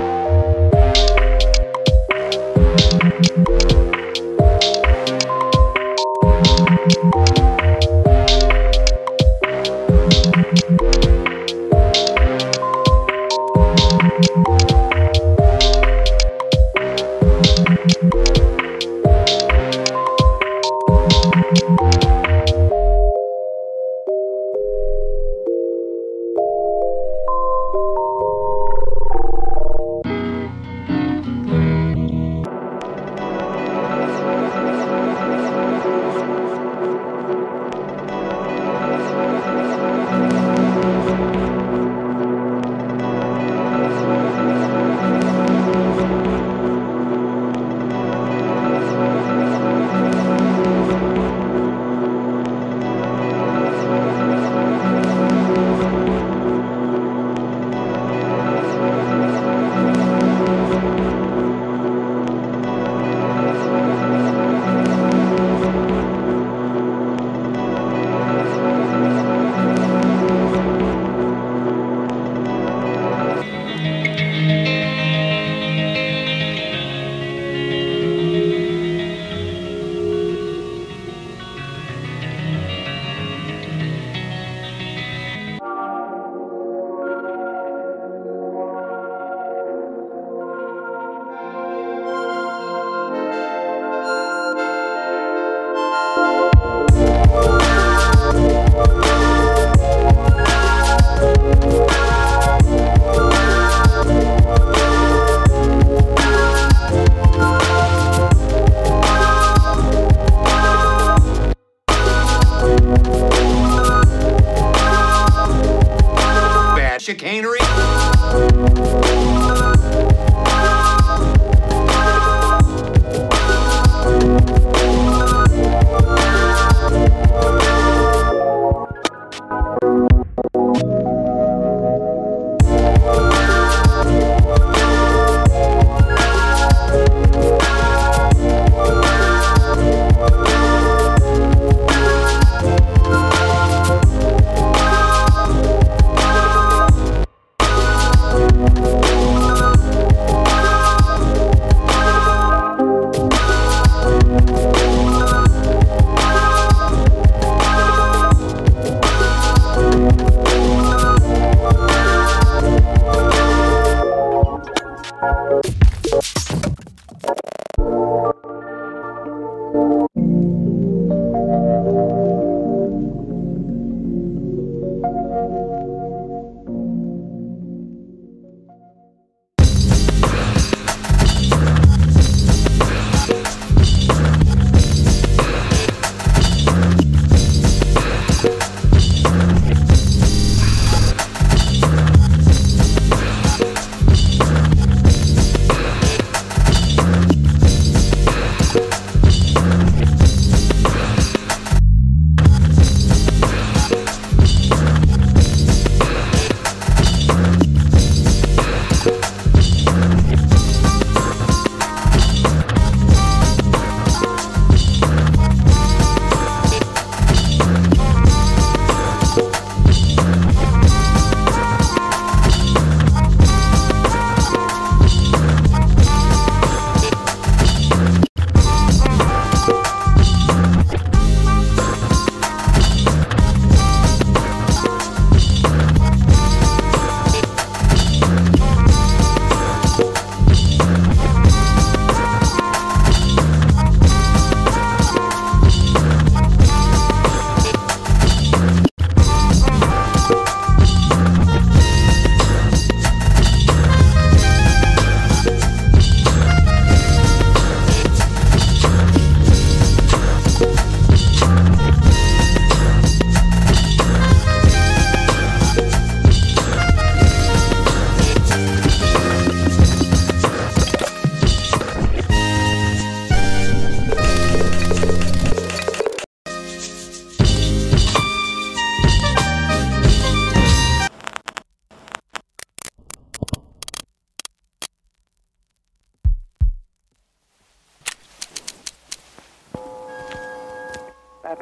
Música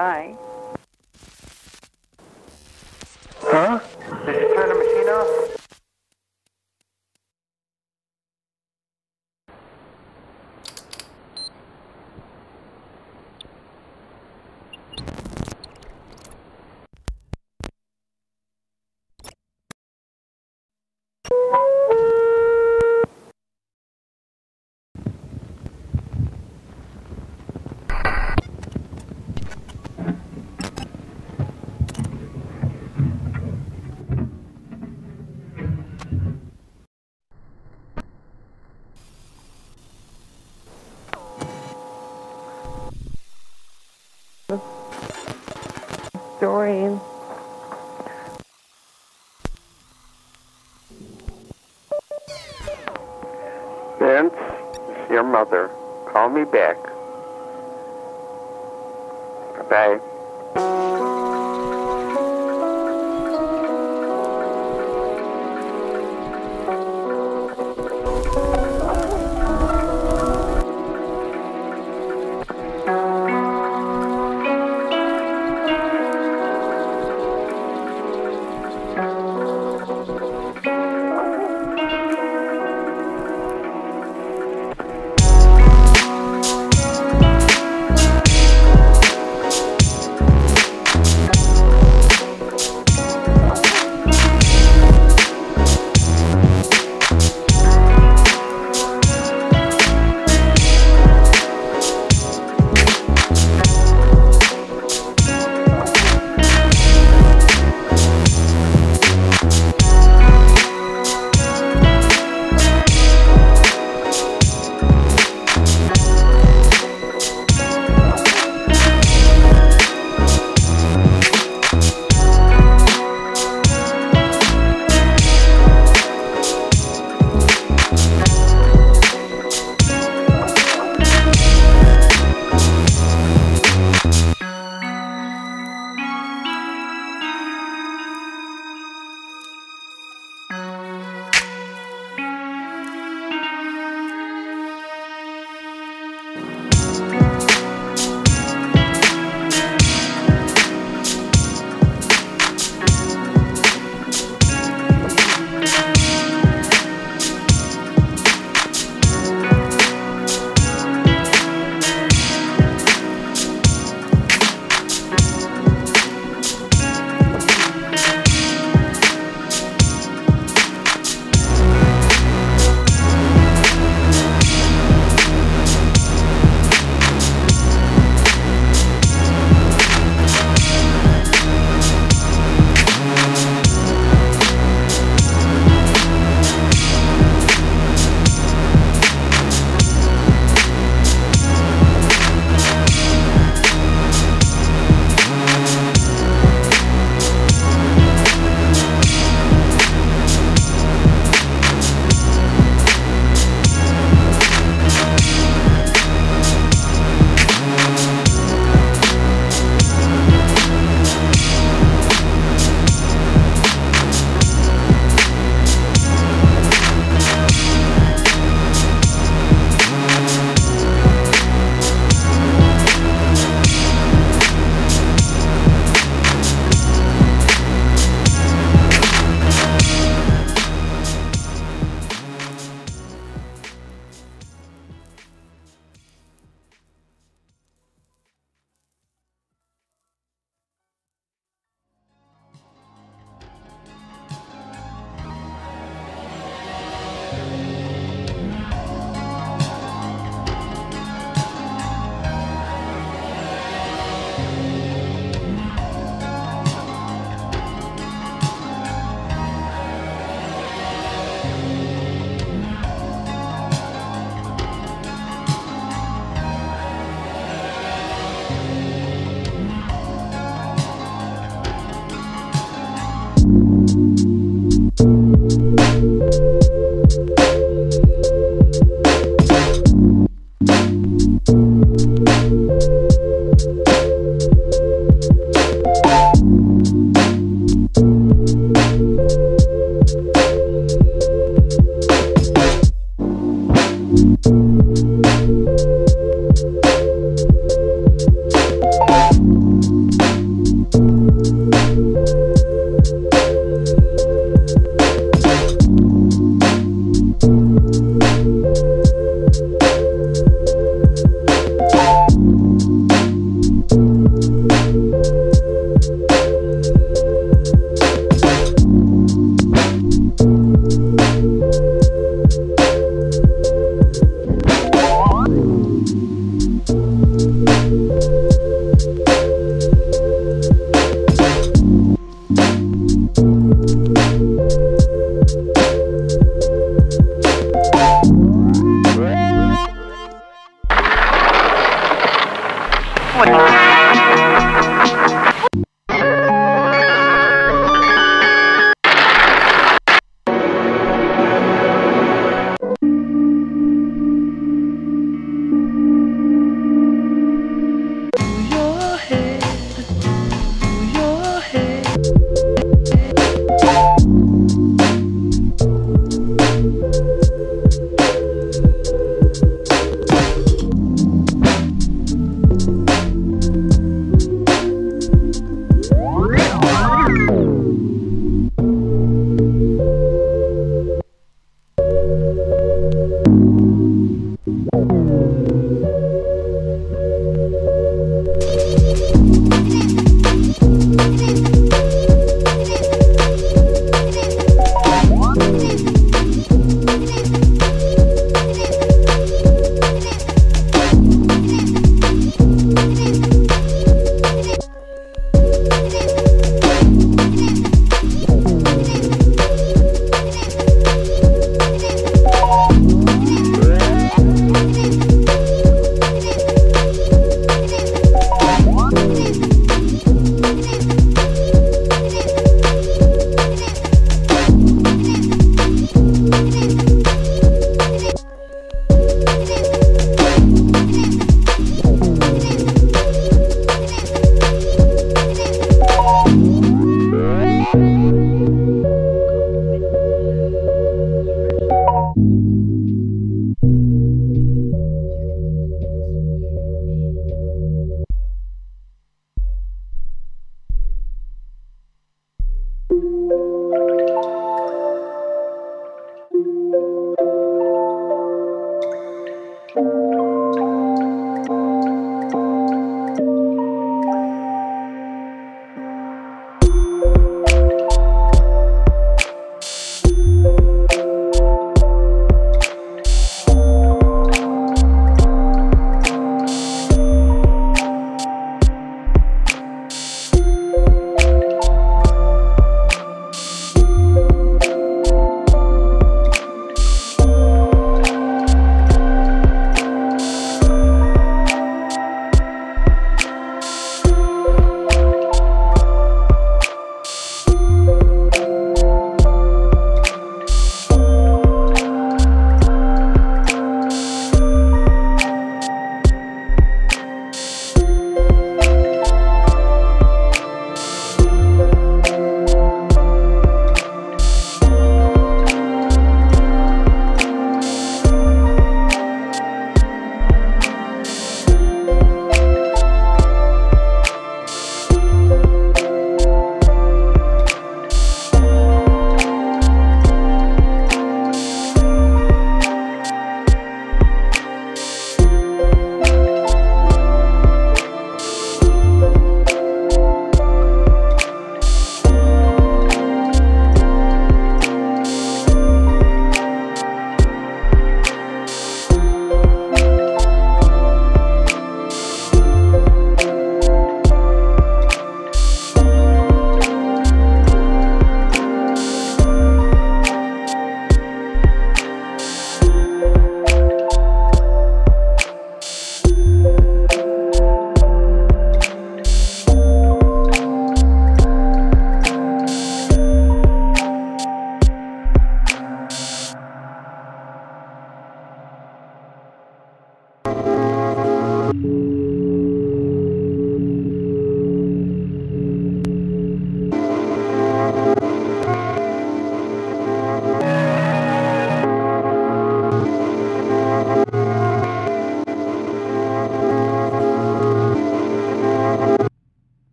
Bye. Doreen. Vince, it's your mother. Call me back.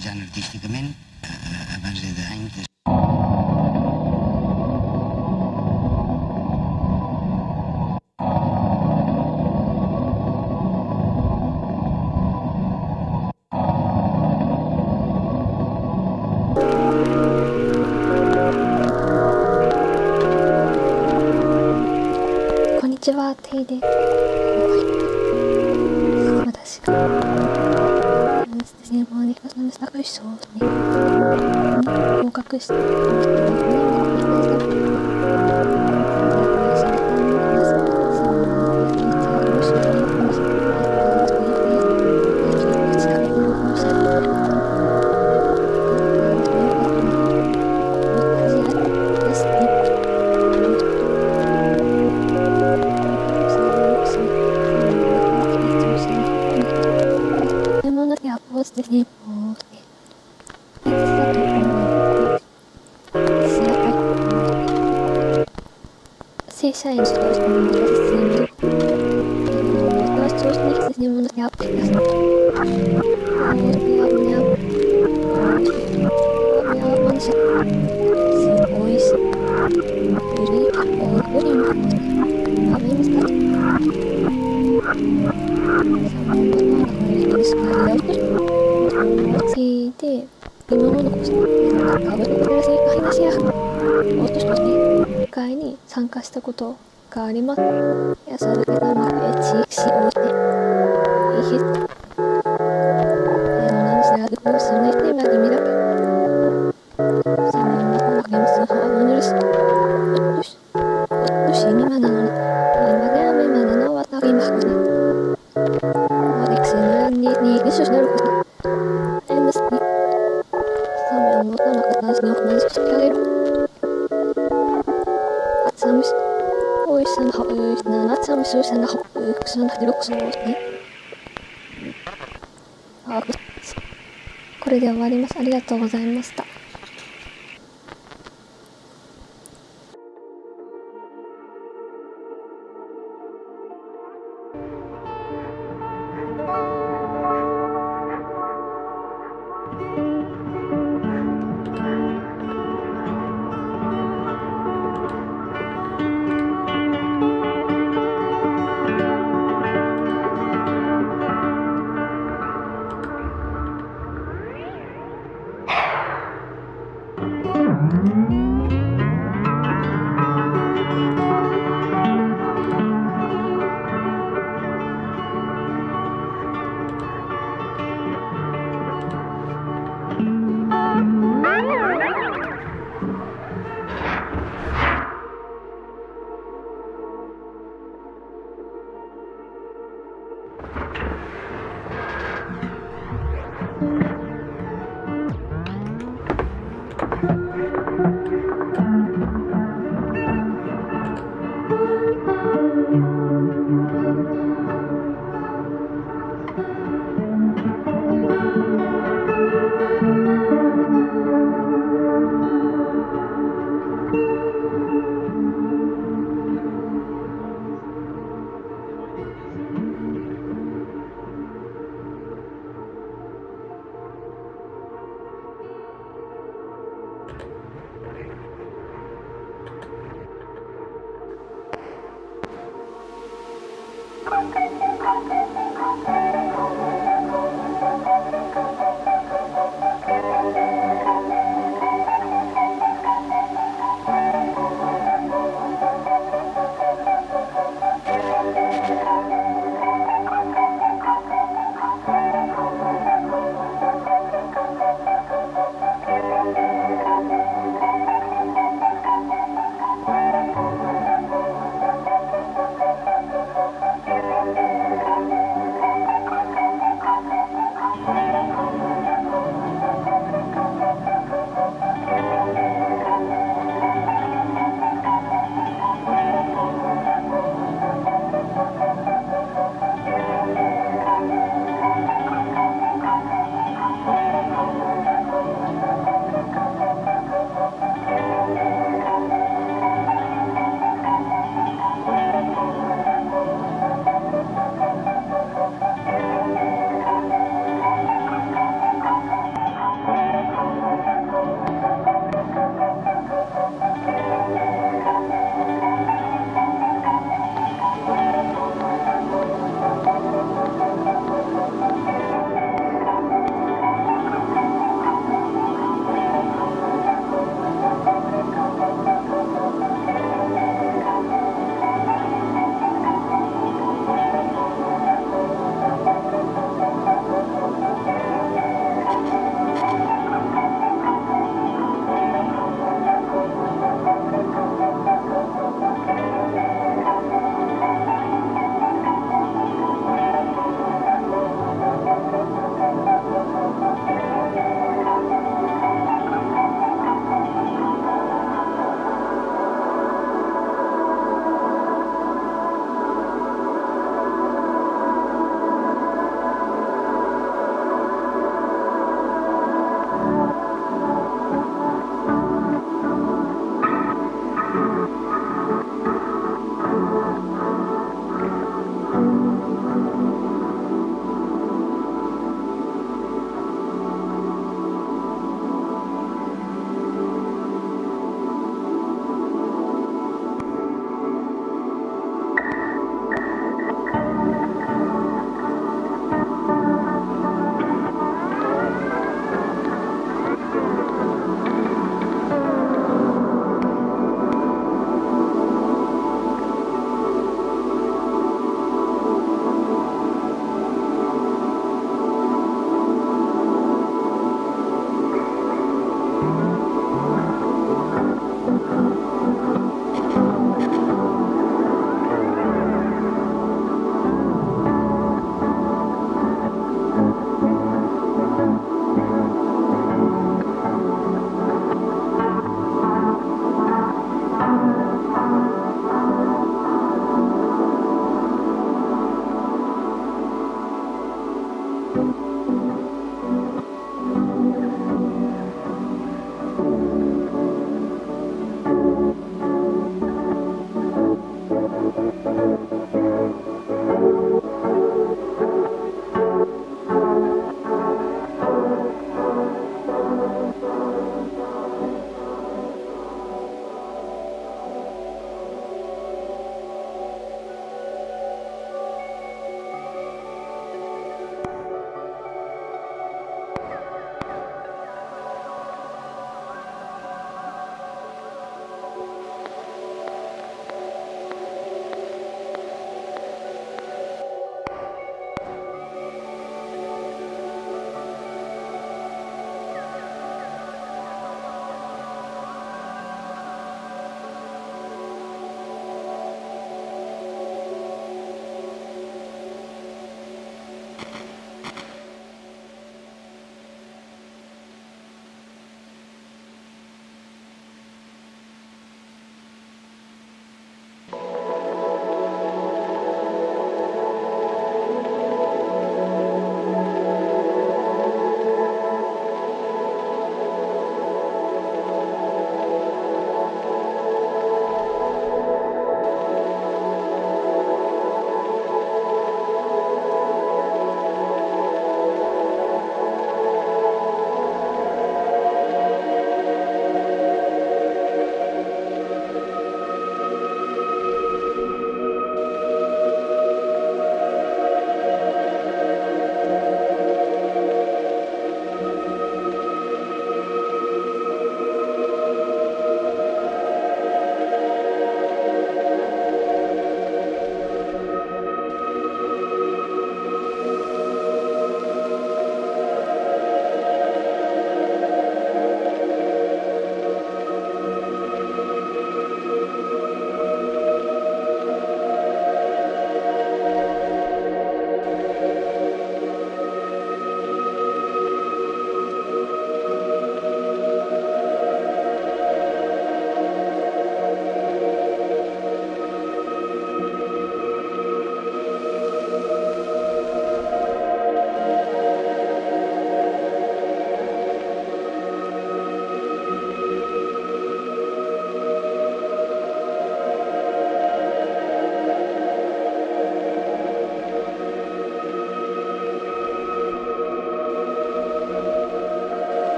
realitzant artísticament a, a base d'anys de list. Changed. かありますこれで終わります。ありがとうございました。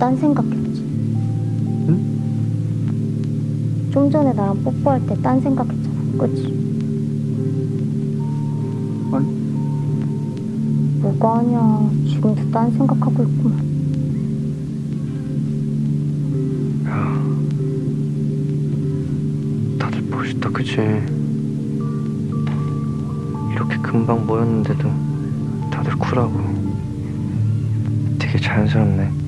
딴 생각했지? 좀 전에 나랑 뽀뽀할 때 딴 생각했잖아. 그치? 아니. 뭐가 아니야. 지금도 딴 생각하고 있구만. 다들 멋있다, 그치? 이렇게 금방 모였는데도 다들 쿨하고 되게 자연스럽네.